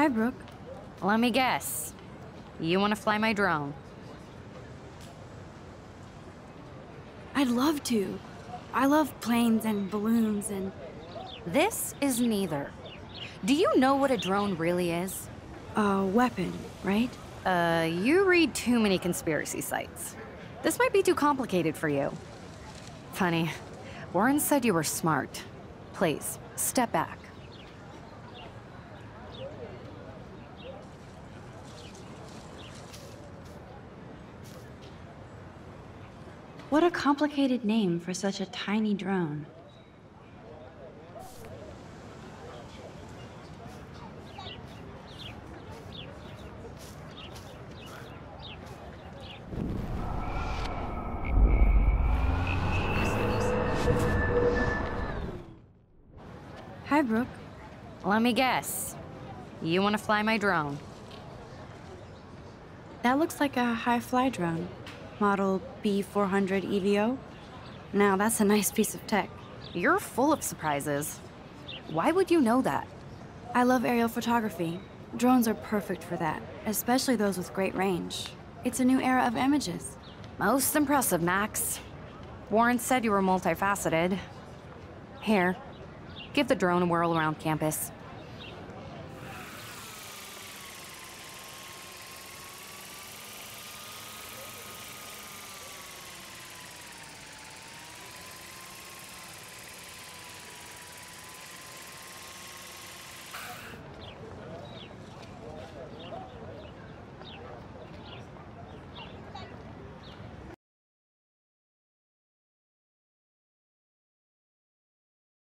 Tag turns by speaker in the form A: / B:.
A: Hi, Brooke.
B: Let me guess. You want to fly my drone?
A: I'd love to. I love planes and balloons and...
B: This is neither. Do you know what a drone really is?
A: A weapon, right?
B: Uh, you read too many conspiracy sites. This might be too complicated for you. Funny. Warren said you were smart. Please, step back.
A: What a complicated name for such a tiny drone. Hi, Brooke.
B: Let me guess. You want to fly my drone?
A: That looks like a high-fly drone. Model B400 EVO. Now, that's a nice piece of tech.
B: You're full of surprises. Why would you know that?
A: I love aerial photography. Drones are perfect for that, especially those with great range. It's a new era of images.
B: Most impressive, Max. Warren said you were multifaceted. Here, give the drone a whirl around campus.